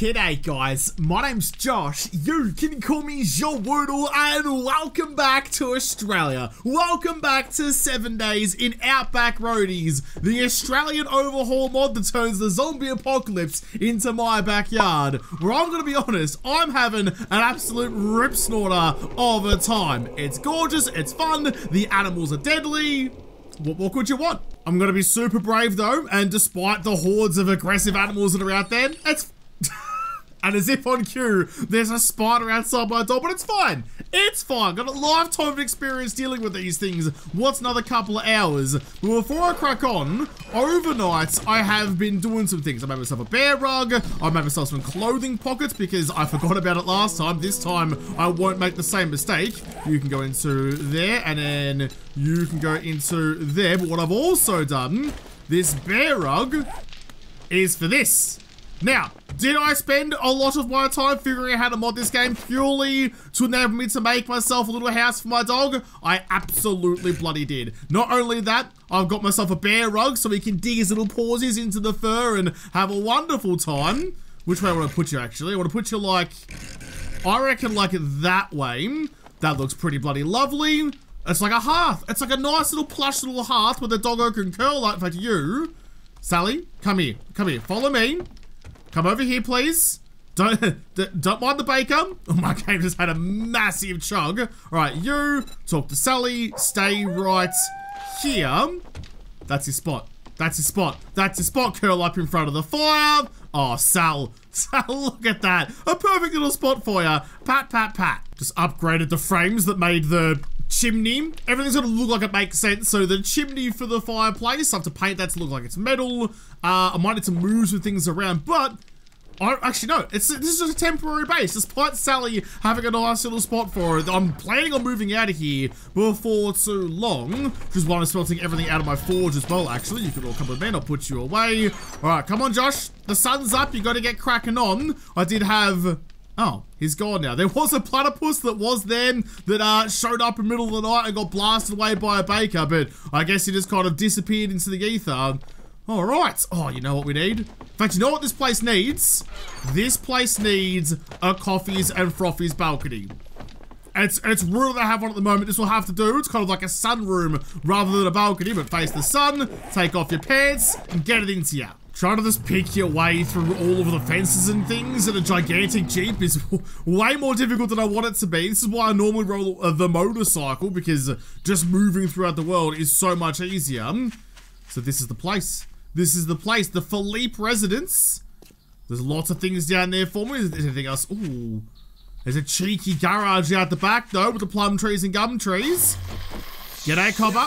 G'day guys, my name's Josh, you can call me Woodle, and welcome back to Australia. Welcome back to 7 Days in Outback Roadies, the Australian overhaul mod that turns the zombie apocalypse into my backyard. Where I'm gonna be honest, I'm having an absolute rip snorter of a time. It's gorgeous, it's fun, the animals are deadly, what more could you want? I'm gonna be super brave though, and despite the hordes of aggressive animals that are out there, it's and as if on cue, there's a spider outside my door, but it's fine. It's fine. Got a lifetime of experience dealing with these things. What's another couple of hours? But before I crack on, overnight, I have been doing some things. I made myself a bear rug. I made myself some clothing pockets because I forgot about it last time. This time, I won't make the same mistake. You can go into there, and then you can go into there. But what I've also done, this bear rug is for this. Now, did I spend a lot of my time figuring out how to mod this game purely to enable me to make myself a little house for my dog? I absolutely bloody did. Not only that, I've got myself a bear rug so he can dig his little pauses into the fur and have a wonderful time. Which way I want to put you, actually? I want to put you like... I reckon like that way. That looks pretty bloody lovely. It's like a hearth. It's like a nice little plush little hearth where the doggo can curl like, in fact, you... Sally, come here. Come here. Follow me. Come over here, please. Don't, don't mind the baker. Oh, my game just had a massive chug. All right, you talk to Sally. Stay right here. That's his spot. That's his spot. That's his spot. Curl up in front of the fire. Oh, Sal. Sal, look at that. A perfect little spot for you. Pat, pat, pat. Just upgraded the frames that made the chimney. Everything's gonna look like it makes sense. So the chimney for the fireplace, I have to paint that to look like it's metal. Uh, I might need to move some things around, but I, actually, no, it's this is just a temporary base. Despite Sally having a nice little spot for it, I'm planning on moving out of here before too long, is why I'm smelting everything out of my forge as well, actually. You can all come with me and I'll put you away. All right, come on, Josh. The sun's up. You got to get cracking on. I did have Oh, he's gone now. There was a platypus that was there that uh, showed up in the middle of the night and got blasted away by a baker, but I guess he just kind of disappeared into the ether. All right. Oh, you know what we need? In fact, you know what this place needs? This place needs a Coffees and Frothies balcony. It's it's that I have one at the moment. This will have to do. It's kind of like a sunroom rather than a balcony, but face the sun, take off your pants, and get it into you. Trying to just pick your way through all of the fences and things in a gigantic Jeep is way more difficult than I want it to be. This is why I normally roll uh, the motorcycle, because just moving throughout the world is so much easier. So this is the place. This is the place, the Philippe residence. There's lots of things down there for me. Is there anything else? Ooh. There's a cheeky garage out the back, though, with the plum trees and gum trees. G'day, copper.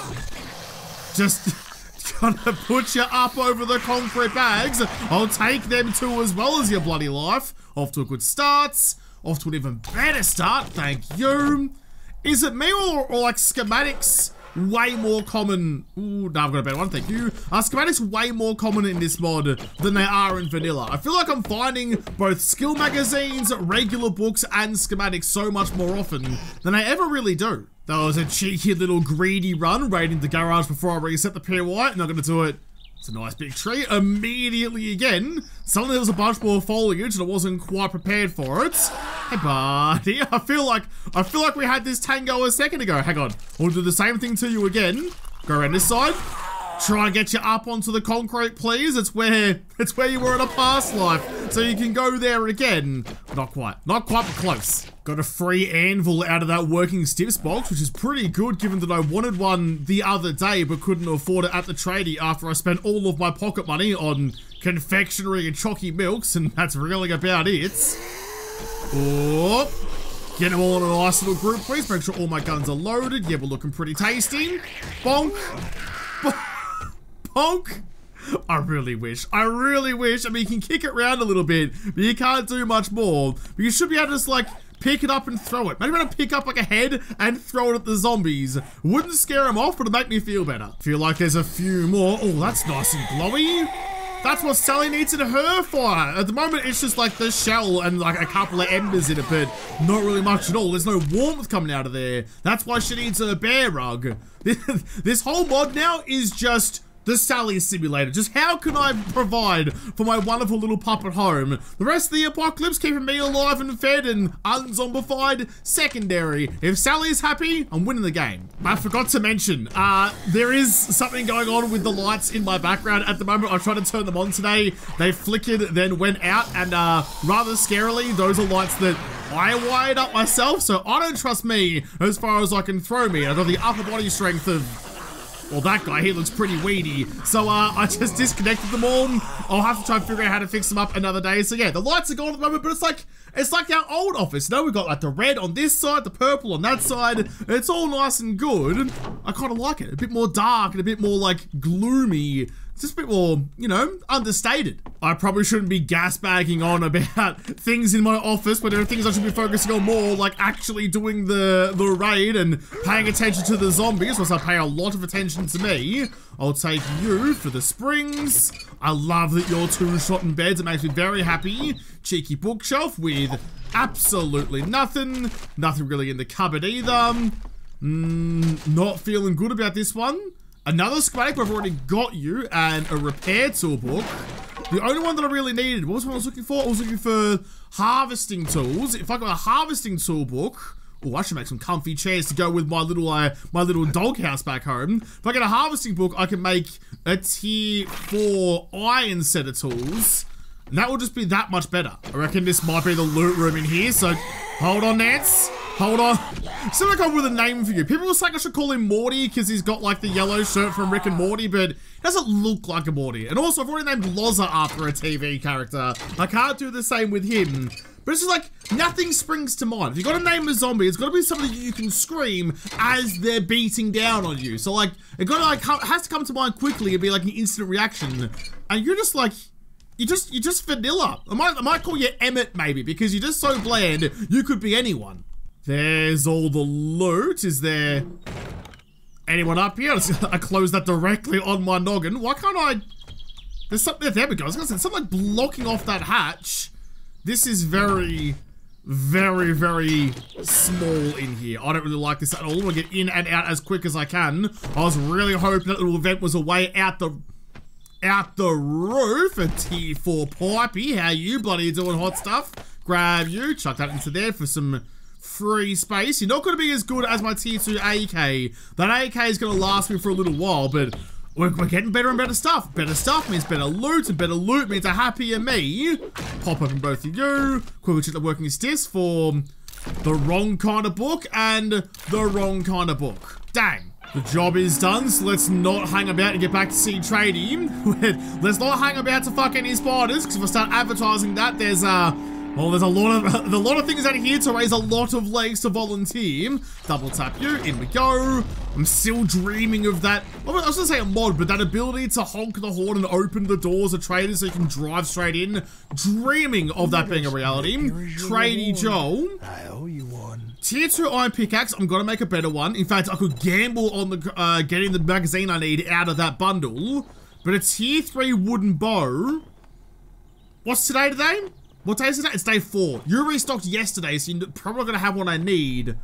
Just gonna put you up over the concrete bags. I'll take them too as well as your bloody life. Off to a good start. Off to an even better start, thank you. Is it me or, or like schematics way more common. Ooh, no, I've got a better one, thank you. Uh, schematics way more common in this mod than they are in vanilla. I feel like I'm finding both skill magazines, regular books, and schematics so much more often than I ever really do. That was a cheeky little greedy run raiding the garage before I reset the PY. Not gonna do it it's a nice big tree. Immediately again, suddenly there was a bunch more foliage and I wasn't quite prepared for it. Hey buddy, I feel like I feel like we had this tango a second ago. Hang on. We'll do the same thing to you again. Go around this side. Try and get you up onto the concrete, please. It's where it's where you were in a past life. So you can go there again. Not quite. Not quite, but close. Got a free anvil out of that working stiffs box, which is pretty good given that I wanted one the other day but couldn't afford it at the tradie after I spent all of my pocket money on confectionery and chalky milks, and that's really about it. Oh, get them all in a nice little group, please. Make sure all my guns are loaded. Yeah, we're looking pretty tasty. Bonk. Bonk. I really wish. I really wish. I mean, you can kick it around a little bit, but you can't do much more. But you should be able to just, like, pick it up and throw it. Maybe I'm gonna pick up like a head and throw it at the zombies. Wouldn't scare them off, but it'd make me feel better. Feel like there's a few more. Oh, that's nice and glowy. That's what Sally needs in her fire. At the moment, it's just like the shell and like a couple of embers in it, but not really much at all. There's no warmth coming out of there. That's why she needs a bear rug. this whole mod now is just the Sally simulator. Just how can I provide for my wonderful little puppet home? The rest of the apocalypse keeping me alive and fed and unzombified secondary. If Sally's happy, I'm winning the game. I forgot to mention, uh, there is something going on with the lights in my background at the moment. I tried to turn them on today. They flickered, then went out, and uh, rather scarily, those are lights that I wired up myself, so I don't trust me as far as I can throw me. I've got the upper body strength of well, that guy, he looks pretty weedy. So, uh, I just disconnected them all. I'll have to try and figure out how to fix them up another day. So, yeah, the lights are gone at the moment, but it's like, it's like our old office. You know, we've got like the red on this side, the purple on that side. It's all nice and good. I kind of like it. A bit more dark and a bit more like gloomy It's just a bit more, you know, understated. I probably shouldn't be gasbagging on about things in my office, but there are things I should be focusing on more, like actually doing the, the raid and paying attention to the zombies, whilst I pay a lot of attention to me. I'll take you for the springs. I love that you're two-shot in beds. It makes me very happy. Cheeky bookshelf with absolutely nothing. Nothing really in the cupboard either. Mm, not feeling good about this one. Another schematic I've already got you, and a repair tool toolbook. The only one that I really needed, what was what I was looking for? I was looking for harvesting tools. If I got a harvesting tool toolbook, oh, I should make some comfy chairs to go with my little uh, my little doghouse back home. If I get a harvesting book, I can make a tier 4 iron set of tools. And that will just be that much better. I reckon this might be the loot room in here, so hold on, Nance. Hold on. Still like I'm with a name for you. People were saying I should call him Morty because he's got like the yellow shirt from Rick and Morty, but he doesn't look like a Morty. And also, I've already named Loza after a TV character. I can't do the same with him. But it's just like, nothing springs to mind. If you've got to name a zombie, it's got to be something you can scream as they're beating down on you. So like, it got to like, has to come to mind quickly and be like an instant reaction. And you're just like, you just, you just vanilla. I might, I might call you Emmett maybe because you're just so bland, you could be anyone. There's all the loot. Is there anyone up here? I closed that directly on my noggin. Why can't I... There's something... There we go. I was gonna say, something like blocking off that hatch. This is very, very, very small in here. I don't really like this at all. I want to get in and out as quick as I can. I was really hoping that little vent was a way out the out the roof. A tier 4 pipey. How you bloody doing, hot stuff? Grab you, chuck that into there for some free space. You're not going to be as good as my tier 2 AK. That AK is going to last me for a little while, but we're, we're, getting better and better stuff. Better stuff means better loot, and better loot means a happier me. Pop open both of you. Quickly check the working stiffs for the wrong kind of book and the wrong kind of book. Dang. The job is done, so let's not hang about and get back to see trading. let's not hang about to fuck any spiders, because if I start advertising that, there's, uh, well, there's a lot of a lot of things out here to raise a lot of legs to volunteer. Double tap you, in we go. I'm still dreaming of that. I was gonna say a mod, but that ability to honk the horn and open the doors of traders so you can drive straight in. Dreaming of that being a reality. Tradie Joe. I owe you one. Tier 2 iron pickaxe, I'm gonna make a better one. In fact, I could gamble on the uh, getting the magazine I need out of that bundle. But a tier 3 wooden bow. What's today today? What day is it? It's day four. You restocked yesterday, so you're probably going to have what I need.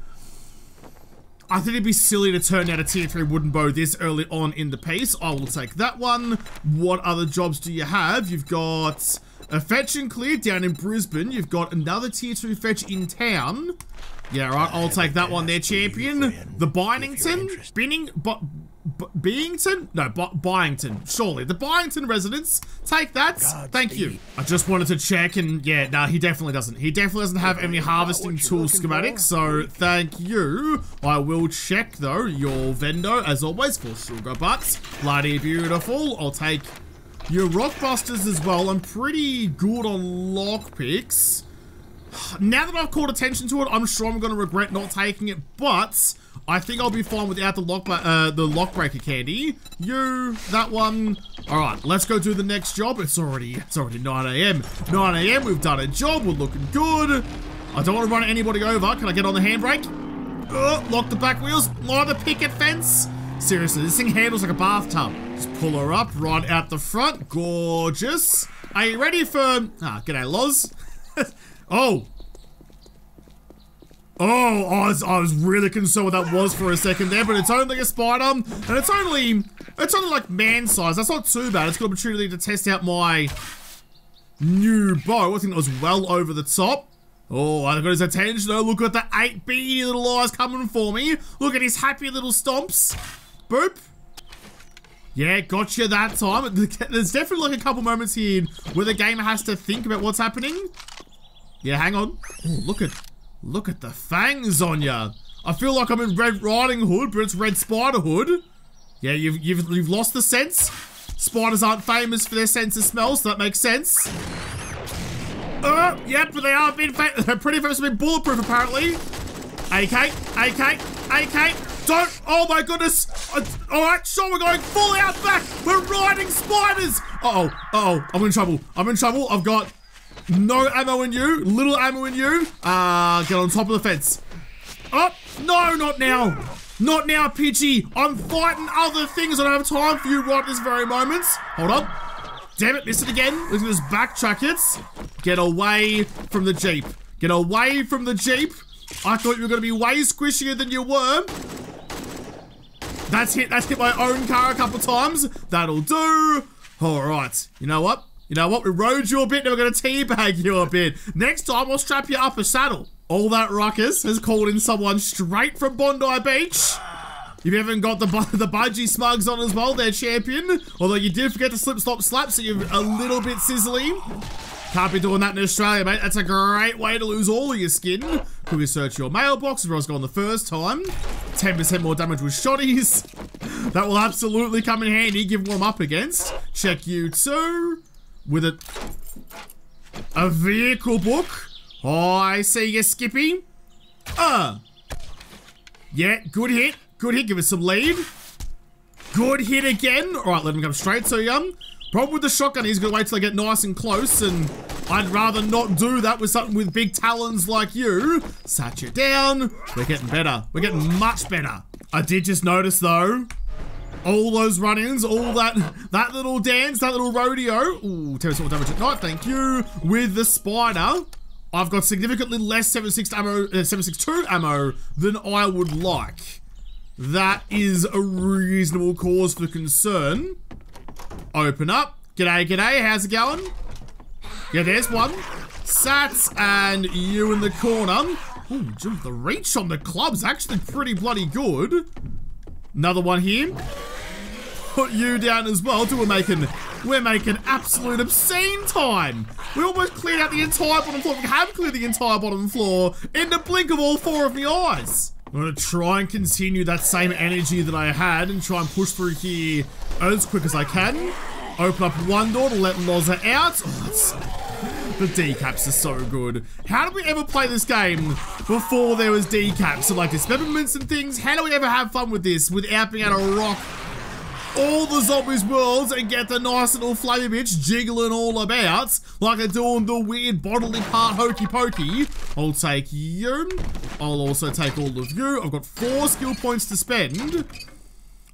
I think it'd be silly to turn out a tier 3 wooden bow this early on in the piece. I will take that one. What other jobs do you have? You've got a fetch and clear down in Brisbane. You've got another tier 2 fetch in town. Yeah, right. I'll take that one there, champion. The Bynington. Binning. But B Beington? No, B Byington. Surely. The Byington residents. Take that. God Thank you. I just wanted to check and yeah, no, nah, he definitely doesn't. He definitely doesn't have any harvesting tool schematics, so thank you. I will check though your vendor, as always, for sugar butts. Bloody beautiful. I'll take your rockbusters as well. I'm pretty good on lockpicks. Now that I've called attention to it, I'm sure I'm going to regret not taking it, but I think I'll be fine without the lock uh, the lockbreaker candy. You, that one. All right, let's go do the next job. It's already it's already 9 a.m. 9 a.m. We've done a job. We're looking good. I don't want to run anybody over. Can I get on the handbrake? Oh, lock the back wheels. Line the picket fence. Seriously, this thing handles like a bathtub. Just pull her up right out the front. Gorgeous. Are you ready for... Ah, g'day, Loz. oh, Oh, I was, I was really concerned what that was for a second there, but it's only a spider, and it's only, it's only like man size. That's not too bad. It's got an opportunity to test out my new bow. I think it was well over the top. Oh, I got his attention. Oh, look at the eight beady little eyes coming for me. Look at his happy little stomps. Boop. Yeah, gotcha that time. There's definitely like a couple moments here where the gamer has to think about what's happening. Yeah, hang on. Oh, look at Look at the fangs on ya. I feel like I'm in Red Riding Hood, but it's Red Spider Hood. Yeah, you've, you've, you've lost the sense. Spiders aren't famous for their sense of smell, so that makes sense. Uh, yep, but they are being they're pretty famous for being bulletproof, apparently. AK, AK, AK. Don't, oh my goodness. Uh, all right, sure, we're going full out back. We're riding spiders. Uh-oh, uh-oh, I'm in trouble. I'm in trouble. I've got no ammo in you. Little ammo in you. Uh, get on top of the fence. Oh, no, not now. Not now, Pidgey. I'm fighting other things. I don't have time for you right this very moment. Hold on. Damn it, missed it again. Look at this backtrack it. Get away from the Jeep. Get away from the Jeep. I thought you were going to be way squishier than you were. That's hit. That's hit my own car a couple times. That'll do. All right. You know what? You know what? We rode you a bit, now we're going to teabag you a bit. Next time, we'll strap you up a saddle. All that ruckus has called in someone straight from Bondi Beach. You've even got the the budgie smugs on as well, their champion. Although you did forget to slip, stop, slap, so you're a little bit sizzly. Can't be doing that in Australia, mate. That's a great way to lose all of your skin. Could Quickly search your mailbox if I was gone the first time. 10% more damage with shotties. That will absolutely come in handy, give what I'm up against. Check you too with a a vehicle book. Oh, I see you, Skippy. Uh. Yeah, good hit. Good hit. Give us some lead. Good hit again. All right, let him come straight So, you. Problem with the shotgun, he's gonna wait till I get nice and close, and I'd rather not do that with something with big talons like you. Sat you down. We're getting better. We're getting much better. I did just notice, though, all those run-ins, all that that little dance, that little rodeo. Ooh, terrorist damage at night, thank you. With the spider, I've got significantly less 76 ammo, uh, 762 ammo than I would like. That is a reasonable cause for concern. Open up. G'day, g'day, how's it going? Yeah, there's one. Sats and you in the corner. Ooh, the reach on the club's actually pretty bloody good. Another one here. Put you down as well. we're making we're making absolute obscene time. We almost cleared out the entire bottom floor. We have cleared the entire bottom floor in the blink of all four of my eyes. I'm gonna try and continue that same energy that I had and try and push through here as quick as I can. Open up one door to let Loza out. Oh, the decaps are so good. How did we ever play this game before there was decaps? So like dismemberments and things? How do we ever have fun with this without being able to rock all the zombies worlds and get the nice little flavor bitch jiggling all about like they're doing the weird bodily part hokey pokey. I'll take you. I'll also take all of you. I've got four skill points to spend.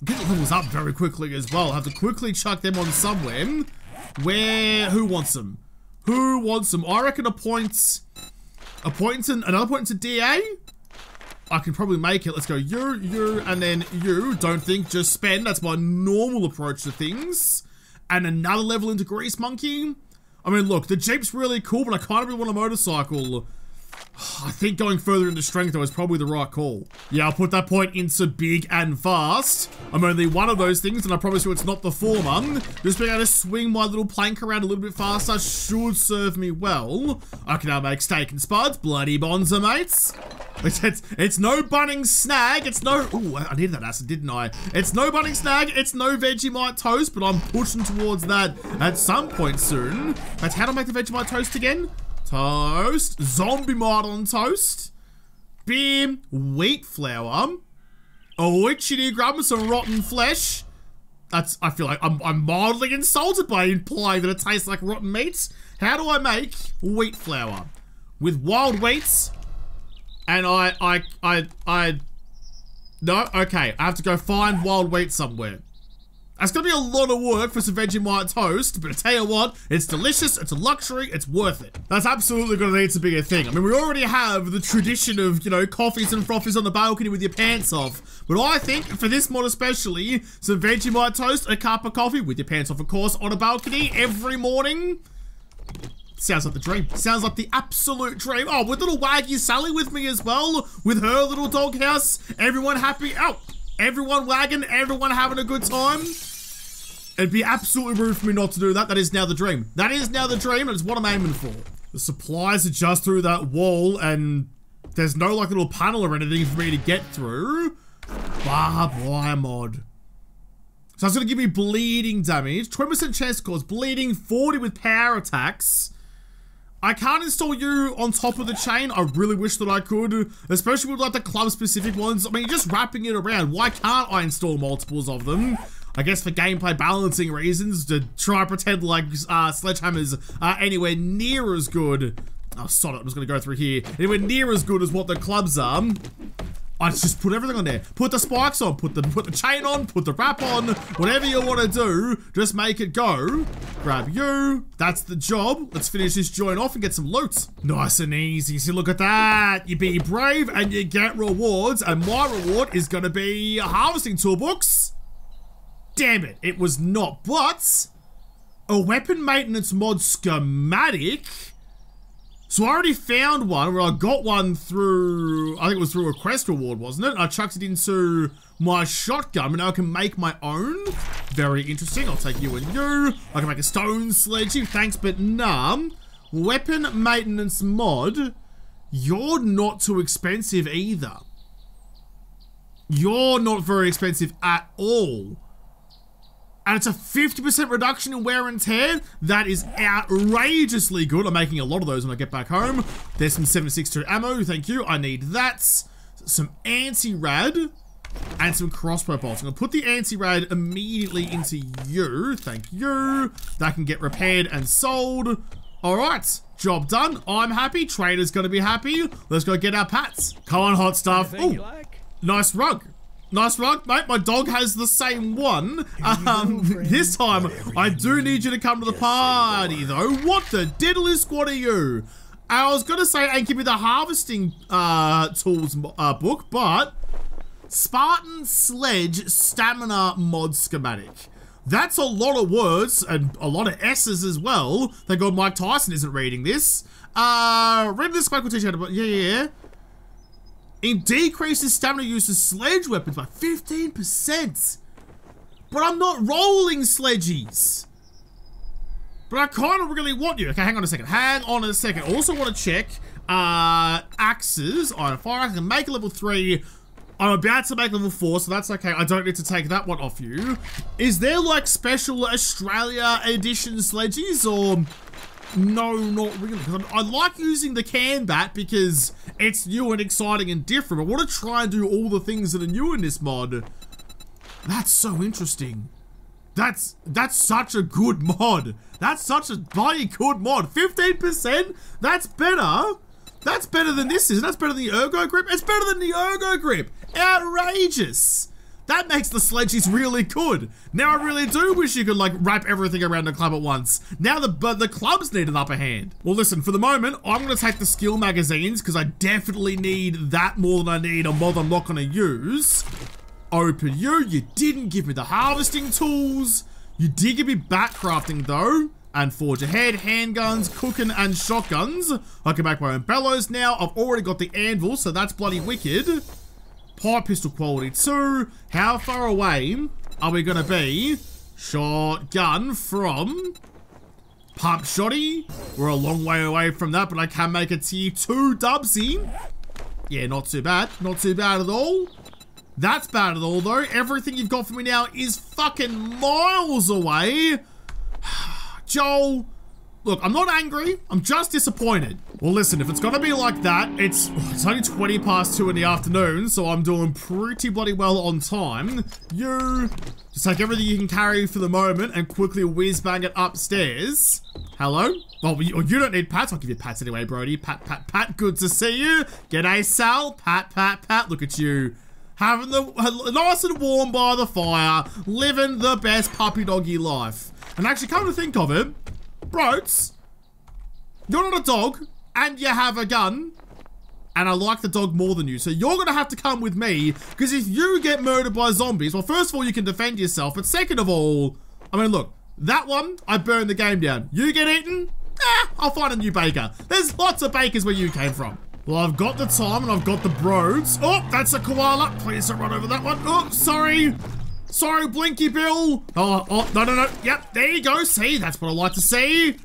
Get the levels up very quickly as well. I have to quickly chuck them on somewhere. Where, who wants them? Who wants them? I reckon a point, a point and another point to DA. I can probably make it. Let's go you, you, and then you. Don't think, just spend. That's my normal approach to things. And another level into Grease Monkey. I mean, look, the Jeep's really cool, but I kind of really want a motorcycle. I think going further into strength though is probably the right call. Yeah, I'll put that point into big and fast. I'm only one of those things and I promise you it's not the former. Just being able to swing my little plank around a little bit faster should serve me well. I can now make steak and spuds, bloody bonza mates. It's, it's, it's no Bunnings snag, it's no, ooh, I needed that acid, didn't I? It's no Bunnings snag, it's no Vegemite toast, but I'm pushing towards that at some point soon. But how to make the Vegemite toast again? Toast. Zombie mod on toast. Beer. Wheat flour. Oh, which A witchy grab with some rotten flesh. That's, I feel like I'm, I'm mildly insulted by implying that it tastes like rotten meat. How do I make wheat flour? With wild wheats. And I, I, I, I, no, okay. I have to go find wild wheat somewhere. That's gonna be a lot of work for some Vegemite toast, but I tell you what, it's delicious, it's a luxury, it's worth it. That's absolutely gonna need to be a thing. I mean, we already have the tradition of, you know, coffees and frothies on the balcony with your pants off. But I think, for this mod especially, some Vegemite toast, a cup of coffee with your pants off, of course, on a balcony every morning. Sounds like the dream. Sounds like the absolute dream. Oh, with little Waggy Sally with me as well, with her little doghouse. Everyone happy. Oh, everyone wagging, everyone having a good time. It'd be absolutely rude for me not to do that. That is now the dream. That is now the dream, and it's what I'm aiming for. The supplies are just through that wall, and there's no like little panel or anything for me to get through. Barbed wire mod. So it's going to give me bleeding damage, 20% chance cause bleeding, 40 with power attacks. I can't install you on top of the chain. I really wish that I could, especially with like the club specific ones. I mean, just wrapping it around. Why can't I install multiples of them? I guess for gameplay balancing reasons, to try and pretend like uh, Sledgehammers are anywhere near as good. Oh, sod it, I'm just gonna go through here. Anywhere near as good as what the clubs are. I just put everything on there. Put the spikes on, put the put the chain on, put the wrap on, whatever you want to do, just make it go. Grab you. That's the job. Let's finish this joint off and get some loot. Nice and easy. See, look at that. You be brave and you get rewards. And my reward is going to be a harvesting toolbox. Damn it, it was not. But a weapon maintenance mod schematic. So I already found one where I got one through, I think it was through a quest reward, wasn't it? I chucked it into my shotgun, and now I can make my own. Very interesting. I'll take you and you. I can make a stone sledge. Thanks, but nah. Weapon maintenance mod. You're not too expensive either. You're not very expensive at all and it's a 50% reduction in wear and tear. That is outrageously good. I'm making a lot of those when I get back home. There's some 7.62 ammo, thank you. I need that. Some anti-rad and some crossbow bolts. I'm gonna put the anti-rad immediately into you, thank you. That can get repaired and sold. All right, job done. I'm happy, trader's gonna be happy. Let's go get our pats. Come on, hot stuff. Oh, like? nice rug. Nice rug, mate. My dog has the same one. Um, this time, I do need you to come to the party, though. What the diddly squad are you? I was going to say, and give me the harvesting uh, tools uh, book, but Spartan Sledge Stamina Mod Schematic. That's a lot of words and a lot of S's as well. Thank God Mike Tyson isn't reading this. Uh, read this quick teach you how to, yeah, yeah, yeah. It decreases stamina use of sledge weapons by 15%. But I'm not rolling sledgies. But I kind of really want you. Okay, hang on a second. Hang on a second. Also want to check uh, axes. On fire I can make a level 3. I'm about to make level 4, so that's okay. I don't need to take that one off you. Is there like special Australia edition sledges, or no, not really. I like using the can bat because it's new and exciting and different. I want to try and do all the things that are new in this mod. That's so interesting. That's that's such a good mod. That's such a bloody good mod. 15%? That's better. That's better than this is. That's better than the ergo grip. It's better than the ergo grip. Outrageous. That makes the sledges really good. Now I really do wish you could like wrap everything around the club at once. Now the but the clubs need an upper hand. Well listen, for the moment, I'm gonna take the skill magazines because I definitely need that more than I need a mod I'm not gonna use. Open you, you didn't give me the harvesting tools. You did give me bat crafting though. And forge ahead, handguns, cooking, and shotguns. I can make my own bellows now. I've already got the anvil, so that's bloody wicked. Pipe pistol quality two. How far away are we going to be? Shotgun from Pump Shotty. We're a long way away from that, but I can make a tier 2 Dubsy. Yeah, not too bad. Not too bad at all. That's bad at all, though. Everything you've got for me now is fucking miles away. Joel, Look, I'm not angry. I'm just disappointed. Well, listen, if it's gonna be like that, it's oh, it's only 20 past 2 in the afternoon, so I'm doing pretty bloody well on time. You just take everything you can carry for the moment and quickly whiz bang it upstairs. Hello? Oh, well, you, oh, you don't need pats. I'll give you pats anyway, Brody. Pat, pat, pat. Good to see you. G'day, Sal. Pat, pat, pat. Look at you. having the uh, nice and warm by the fire, living the best puppy doggy life. And actually, come to think of it, Broats, you're not a dog, and you have a gun, and I like the dog more than you. So you're going to have to come with me, because if you get murdered by zombies, well, first of all, you can defend yourself, but second of all, I mean, look, that one, I burned the game down. You get eaten? Eh, I'll find a new baker. There's lots of bakers where you came from. Well, I've got the time and I've got the broads. Oh, that's a koala. Please don't run over that one. Oh, sorry. Sorry, Blinky Bill. Oh, oh, no, no, no. Yep, there you go. See, that's what I like to see.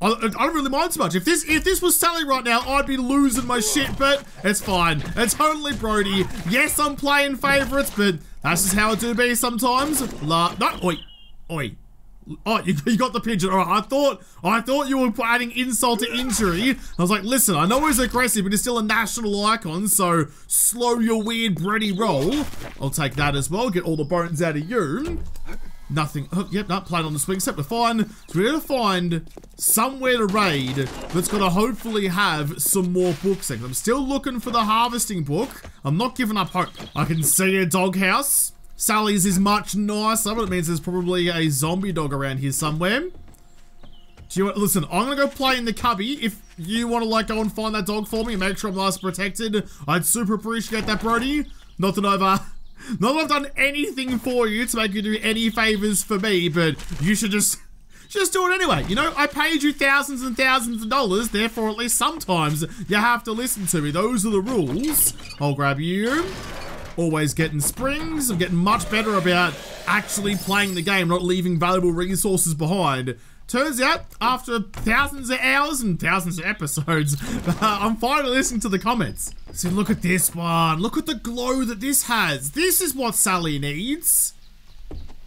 I, I, don't really mind so much. If this if this was Sally right now, I'd be losing my shit, but it's fine. It's totally Brody. Yes, I'm playing favorites, but that's just how it do be sometimes. La no, oi, oi. Oh, you, you got the pigeon. All right, I thought I thought you were adding insult to injury. I was like, listen, I know he's aggressive, but he's still a national icon, so slow your weird bready roll. I'll take that as well. Get all the bones out of you. Nothing. Oh, yep, not playing on the swing set. We're fine. So we're going to find somewhere to raid that's going to hopefully have some more books in. I'm still looking for the harvesting book. I'm not giving up hope. I can see a doghouse. Sally's is much nicer, but it means there's probably a zombie dog around here somewhere. Do you want, listen, I'm gonna go play in the cubby. If you want to like go and find that dog for me and make sure I'm nice protected, I'd super appreciate that, Brody. Not that I've, uh, not that I've done anything for you to make you do any favors for me, but you should just, just do it anyway. You know, I paid you thousands and thousands of dollars, therefore at least sometimes you have to listen to me. Those are the rules. I'll grab you always getting springs. I'm getting much better about actually playing the game, not leaving valuable resources behind. Turns out, after thousands of hours and thousands of episodes, uh, I'm finally listening to the comments. See, look at this one. Look at the glow that this has. This is what Sally needs.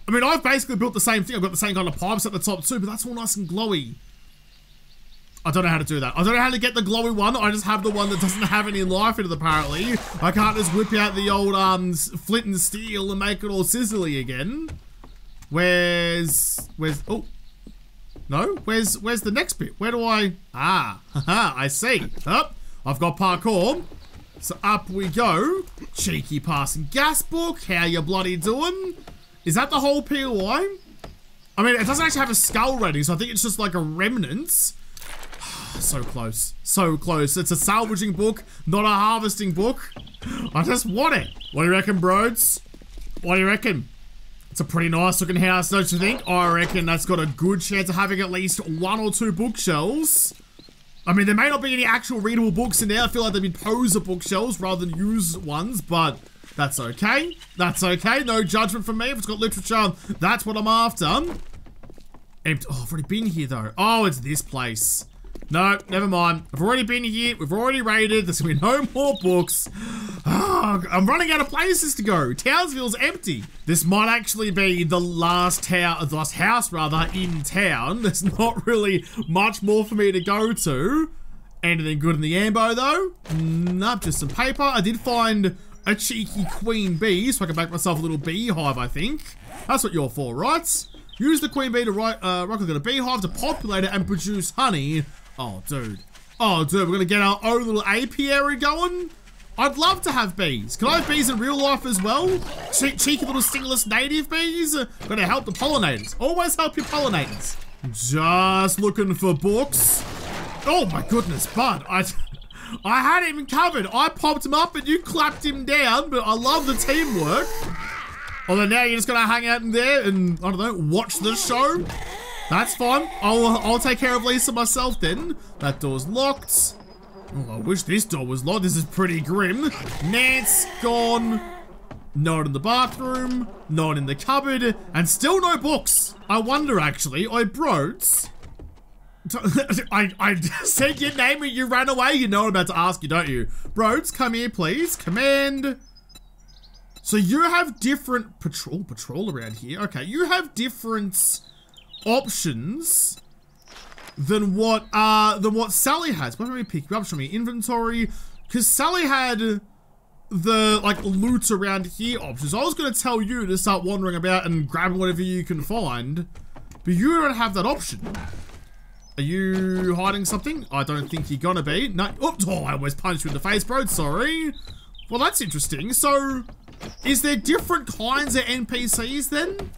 I mean, I've basically built the same thing. I've got the same kind of pipes at the top too, but that's all nice and glowy. I don't know how to do that. I don't know how to get the glowy one. I just have the one that doesn't have any life in it, apparently. I can't just whip out the old um flint and steel and make it all sizzly again. Where's... Where's... Oh. No? Where's where's the next bit? Where do I... Ah. Haha, I see. Up. Oh, I've got parkour. So up we go. Cheeky passing gas book. How you bloody doing? Is that the whole POI? I mean, it doesn't actually have a skull rating, so I think it's just like a remnants. So close. So close. It's a salvaging book, not a harvesting book. I just want it. What do you reckon, broads? What do you reckon? It's a pretty nice looking house, don't you think? I reckon that's got a good chance of having at least one or two bookshelves. I mean, there may not be any actual readable books in there. I feel like they'd be poser bookshelves rather than used ones, but that's okay. That's okay. No judgment from me. If it's got literature, that's what I'm after. Empty. Oh, I've already been here, though. Oh, it's this place. No, never mind. I've already been here. We've already raided. There's gonna be no more books. Oh, I'm running out of places to go. Townsville's empty. This might actually be the last town, the last house rather, in town. There's not really much more for me to go to. Anything good in the ambo though? Nope, just some paper. I did find a cheeky queen bee, so I can make myself a little beehive, I think. That's what you're for, right? Use the queen bee to write, uh, rock a beehive to populate it and produce honey Oh, dude. Oh, dude, we're gonna get our own little apiary going? I'd love to have bees. Can I have bees in real life as well? Che cheeky little stingless native bees? Gonna help the pollinators. Always help your pollinators. Just looking for books. Oh my goodness, bud. I, I had him covered. I popped him up and you clapped him down, but I love the teamwork. Although now you're just gonna hang out in there and, I don't know, watch the show? That's fine. I'll, uh, I'll take care of Lisa myself then. That door's locked. Oh, I wish this door was locked. This is pretty grim. Nance gone. Not in the bathroom. Not in the cupboard. And still no books. I wonder, actually. I brotes. I, I said your name and you ran away. You know I'm about to ask you, don't you? Broads, come here, please. Command. So you have different patrol patrol around here. Okay, you have different options than what uh than what Sally has. Why don't we pick you up? Show me inventory. Because Sally had the like loot around here options. I was gonna tell you to start wandering about and grabbing whatever you can find, but you don't have that option. Are you hiding something? I don't think you're gonna be. No. Oh, oh I almost punched you in the face, bro. Sorry. Well, that's interesting. So, Is there different kinds of NPCs then?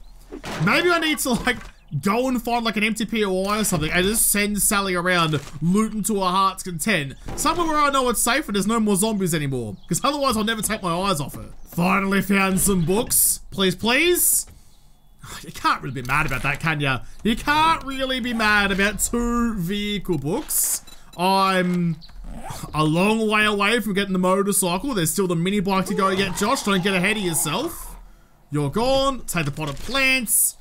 Maybe I need to like go and find like an empty POI or something and just send Sally around looting to her heart's content. Somewhere where I know it's safe and there's no more zombies anymore. Because otherwise I'll never take my eyes off her. Finally found some books. Please, please. You can't really be mad about that, can you? You can't really be mad about two vehicle books. I'm a long way away from getting the motorcycle. There's still the mini bike to go get, Josh. Don't get ahead of yourself. You're gone. Take the pot of plants.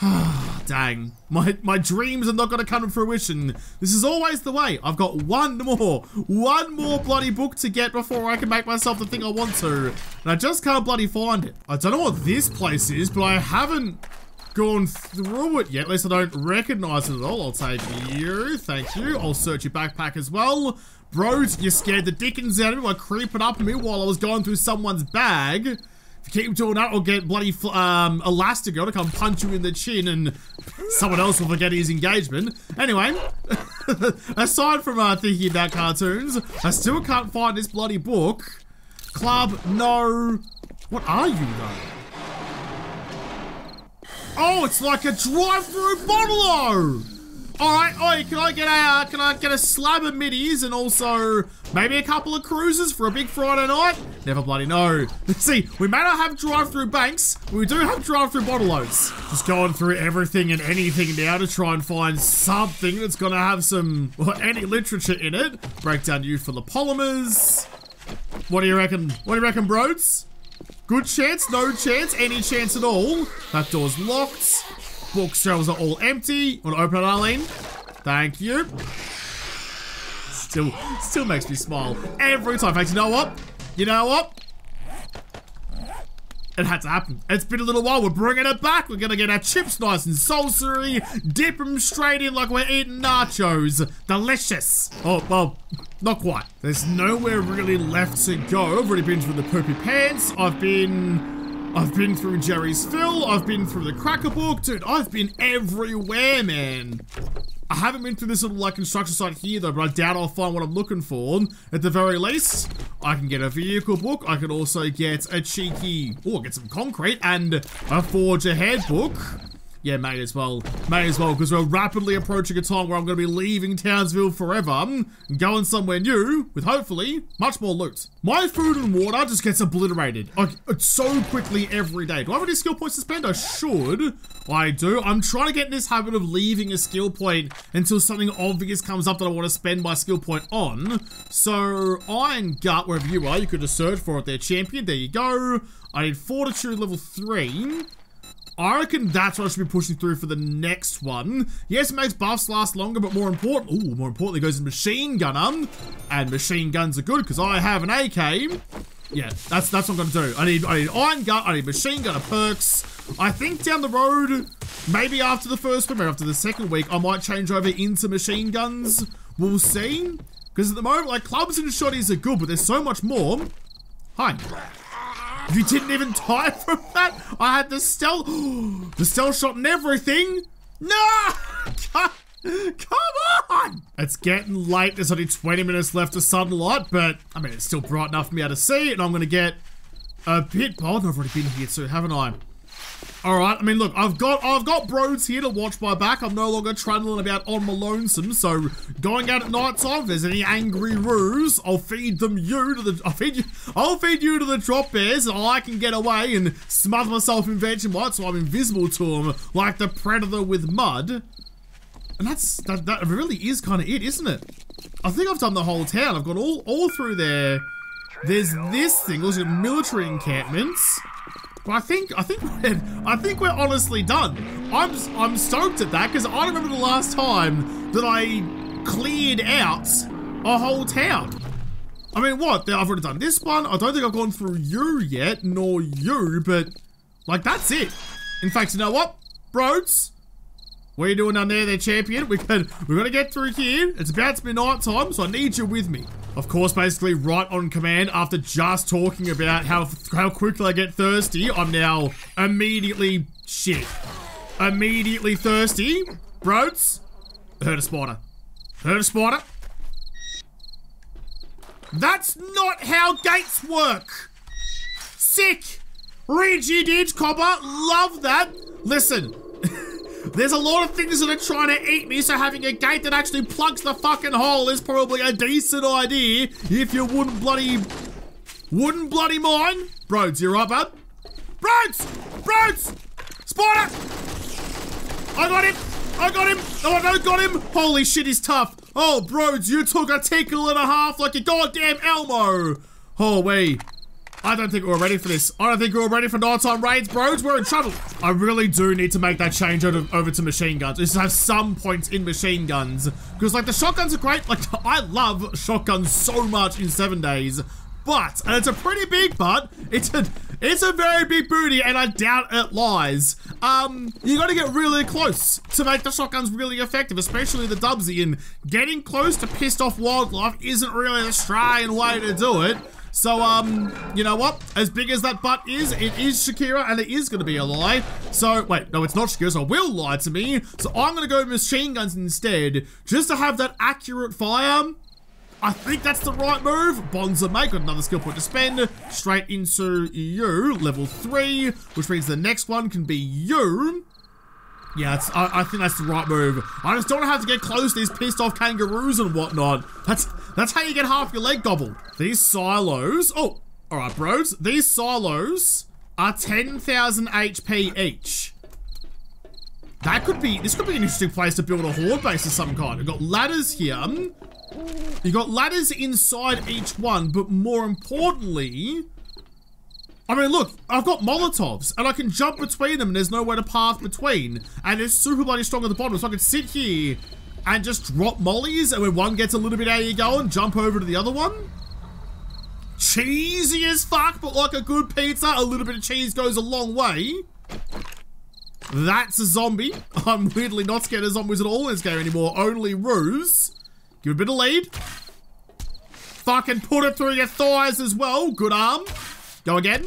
Dang. My my dreams are not going to come to fruition. This is always the way. I've got one more. One more bloody book to get before I can make myself the thing I want to. And I just can't bloody find it. I don't know what this place is, but I haven't gone through it yet. At least I don't recognize it at all. I'll take you. Thank you. I'll search your backpack as well. Bros, you scared the dickens out of me by creeping up on me while I was going through someone's bag. Keep doing that, I'll get bloody um, Elastigirl to come punch you in the chin and someone else will forget his engagement. Anyway, aside from uh, thinking about cartoons, I still can't find this bloody book. Club, no. What are you, though? Oh, it's like a drive-through bottle Alright, oh, can I get a can I get a slab of middies and also maybe a couple of cruises for a big Friday night? Never bloody know. See, we may not have drive-through banks, but we do have drive-through bottle loads. Just going through everything and anything now to try and find something that's gonna have some well, any literature in it. Breakdown you for the polymers. What do you reckon? What do you reckon, bros? Good chance, no chance, any chance at all. That door's locked. Bookshelves are all empty. Want to open it, Arlene? Thank you. Still, still makes me smile every time. In fact, you know what? You know what? It had to happen. It's been a little while. We're bringing it back. We're gonna get our chips nice and salsery. Dip them straight in like we're eating nachos. Delicious. Oh, well, not quite. There's nowhere really left to go. I've already been through the poopy pants. I've been I've been through Jerry's Fill, I've been through the Cracker Book, dude, I've been everywhere, man. I haven't been through this little like construction site here though, but I doubt I'll find what I'm looking for. At the very least, I can get a vehicle book. I can also get a cheeky, oh, get some concrete and a forge ahead book. Yeah, may as well. May as well, because we're rapidly approaching a time where I'm going to be leaving Townsville forever and going somewhere new with hopefully much more loot. My food and water just gets obliterated like, so quickly every day. Do I have any skill points to spend? I should. I do. I'm trying to get in this habit of leaving a skill point until something obvious comes up that I want to spend my skill point on. So, Iron Gut, wherever you are, you could just search for it there, champion. There you go. I need Fortitude level 3. I reckon that's what I should be pushing through for the next one. Yes, it makes buffs last longer, but more important, ooh, more importantly goes in machine gunner. And machine guns are good because I have an AK. Yeah, that's that's what I'm gonna do. I need I need iron gut, I need machine gunner perks. I think down the road, maybe after the first one, maybe after the second week, I might change over into machine guns. We'll see. Because at the moment, like clubs and shotties are good, but there's so much more. Hi. You didn't even die from that? I had the stealth, the stealth shot and everything. No! Come, on! It's getting late. There's only 20 minutes left of sunlight, but I mean, it's still bright enough for me to see, and I'm gonna get a bit bold. I've already been here too, haven't I? All right. I mean, look, I've got I've got bros here to watch my back. I'm no longer trundling about on my lonesome. So going out at night time, if there's any angry roos, I'll feed them you to the I'll feed you I'll feed you to the drop bears, and I can get away and smother myself in Vegemite so I'm invisible to them, like the predator with mud. And that's that, that really is kind of it, isn't it? I think I've done the whole town. I've got all all through there. There's this thing, also military encampments. But I think I think we're I think we're honestly done. I'm I'm stoked at that because I remember the last time that I cleared out a whole town. I mean, what? I've already done this one. I don't think I've gone through you yet, nor you, but like that's it. In fact, you know what, bros? What are you doing down there, there, champion? We can, we're gonna get through here. It's about to be night time, so I need you with me. Of course, basically right on command after just talking about how, how quickly I get thirsty, I'm now immediately, shit, immediately thirsty. Bros, heard a spider. Heard a spider. That's not how gates work. Sick! Reggie did, copper. Love that. Listen, there's a lot of things that are trying to eat me, so having a gate that actually plugs the fucking hole is probably a decent idea if you wouldn't bloody... Wouldn't bloody mind. Broads, you right, bud? Broads! Broads! Spider! I got him! I got him! Oh, I don't got him! Holy shit, he's tough. Oh, Broads, you took a tickle and a half like a goddamn Elmo. Oh, wait. I don't think we're ready for this. I don't think we're ready for nighttime raids, bros. We're in trouble. I really do need to make that change over, over to machine guns. Just have some points in machine guns. Because, like, the shotguns are great. Like, I love shotguns so much in seven days. But, and it's a pretty big but, it's a, it's a very big booty and I doubt it lies. Um, you gotta get really close to make the shotguns really effective, especially the Dubsy, and getting close to pissed off wildlife isn't really the Australian way to do it. So, um, you know what? As big as that butt is, it is Shakira, and it is going to be a lie. So, wait, no, it's not Shakira, so it will lie to me. So I'm going to go machine guns instead, just to have that accurate fire. I think that's the right move. Bonza mate, got another skill point to spend. Straight into you, level 3, which means the next one can be you. Yeah, I, I, think that's the right move. I just don't have to get close to these pissed off kangaroos and whatnot. That's that's how you get half your leg gobbled. These silos, oh, all right, bros. These silos are 10,000 HP each. That could be, this could be an interesting place to build a horde base of some kind. We've got ladders here. You've got ladders inside each one, but more importantly, I mean, look, I've got Molotovs, and I can jump between them, and there's nowhere to path between. And it's super bloody strong at the bottom, so I can sit here and just drop mollies, and when one gets a little bit out of you going, jump over to the other one. Cheesy as fuck, but like a good pizza, a little bit of cheese goes a long way. That's a zombie. I'm weirdly not scared of zombies at all in this game anymore, only roos. Give a bit of lead. Fucking put it through your thighs as well, good arm. Go again.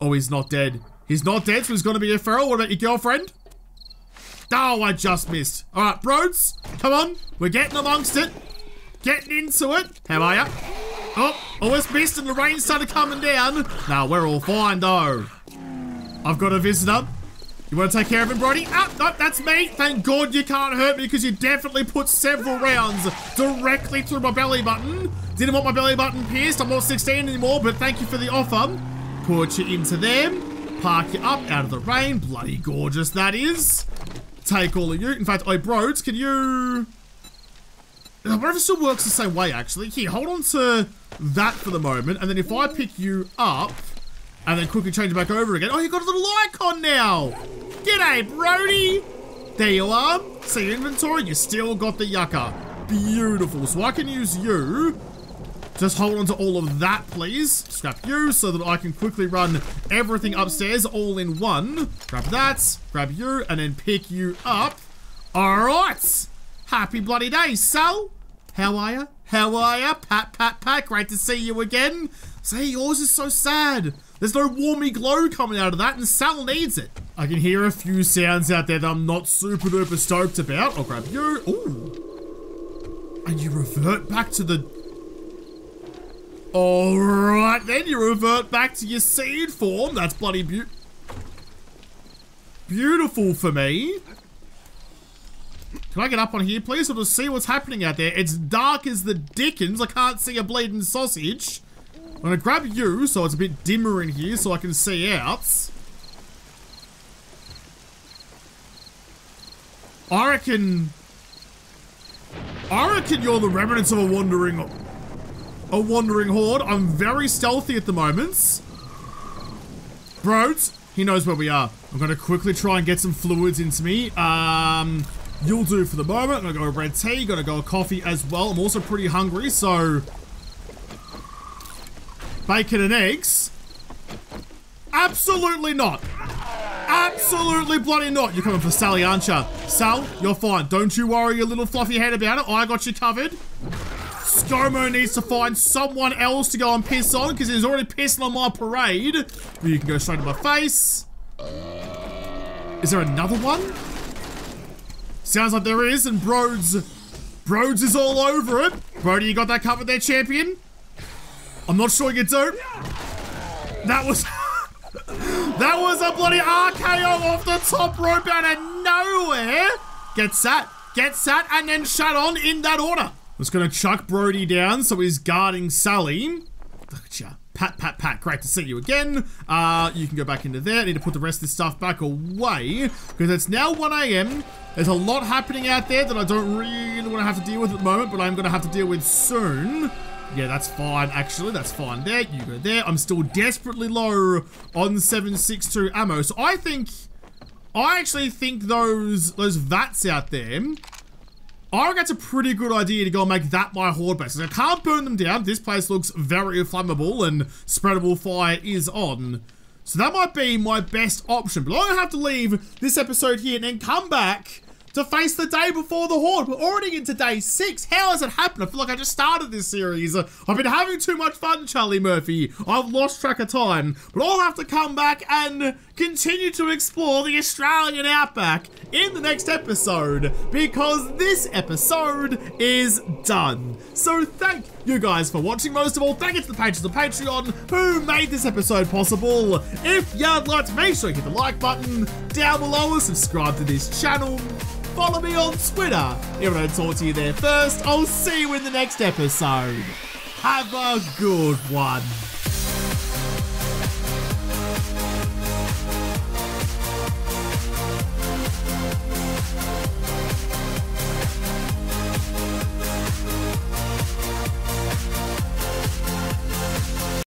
Oh, he's not dead. He's not dead, so he's gonna be a feral. What about your girlfriend? Oh, I just missed. All right, bros, come on. We're getting amongst it. Getting into it. How are ya? Oh, almost missed and the rain started coming down. Now, we're all fine, though. I've got a visitor. You want to take care of him, Brody? Ah, no, that's me. Thank God you can't hurt me because you definitely put several rounds directly through my belly button. Didn't want my belly button pierced. I'm not 16 anymore, but thank you for the offer. Put you into them. Park you up out of the rain. Bloody gorgeous that is. Take all of you. In fact, I bros, can you... If it still works the same way, actually. Here, hold on to that for the moment. And then if I pick you up and then quickly change it back over again. Oh, you got a little icon now. G'day, Brody. There you are. See inventory. You still got the yucca. Beautiful. So I can use you just hold on to all of that, please. Scrap you so that I can quickly run everything upstairs all in one. Grab that, grab you, and then pick you up. All right. Happy bloody day, Sal. How are you? How are you? Pat, pat, pat. Great to see you again. Say, yours is so sad. There's no warmy glow coming out of that, and Sal needs it. I can hear a few sounds out there that I'm not super duper stoked about. I'll grab you. Ooh. And you revert back to the Alright then, you revert back to your seed form. That's bloody be beautiful for me. Can I get up on here, please, or to see what's happening out there? It's dark as the dickens. I can't see a bleeding sausage. I'm gonna grab you so it's a bit dimmer in here so I can see out. I reckon... I reckon you're the remnants of a wandering a wandering horde. I'm very stealthy at the moment. Bros, he knows where we are. I'm going to quickly try and get some fluids into me. Um, you'll do for the moment. I'm going to go a red tea. To go a coffee as well. I'm also pretty hungry, so... Bacon and eggs? Absolutely not. Absolutely bloody not. You're coming for Sally, aren't you? Sal, you're fine. Don't you worry your little fluffy head about it. I got you covered. ScoMo needs to find someone else to go and piss on because he's already pissing on my parade. You can go straight to my face. Is there another one? Sounds like there is, and Broads, Broads is all over it. Brody, you got that covered there, champion? I'm not sure you do. That was... that was a bloody RKO off the top rope out of nowhere. Get sat, get sat, and then shut on in that order. Just gonna chuck Brody down so he's guarding Sully. Gotcha. Pat, pat, pat. Great to see you again. Uh, you can go back into there. I need to put the rest of this stuff back away because it's now 1 a.m. There's a lot happening out there that I don't really want to have to deal with at the moment, but I'm going to have to deal with soon. Yeah, that's fine, actually. That's fine there. You go there. I'm still desperately low on 762 ammo. So I think... I actually think those those vats out there I reckon that's a pretty good idea to go and make that my horde base. I can't burn them down. This place looks very flammable and spreadable fire is on. So that might be my best option. But I'm going to have to leave this episode here and then come back to face the day before the Horde. We're already into day six. How has it happened? I feel like I just started this series. I've been having too much fun, Charlie Murphy. I've lost track of time. But I'll have to come back and continue to explore the Australian outback in the next episode because this episode is done. So thank you guys for watching. Most of all, thank you to the patrons of Patreon who made this episode possible. If you'd like to make sure you hit the like button down below and subscribe to this channel. Follow me on Twitter. If I talk to you there first, I'll see you in the next episode. Have a good one.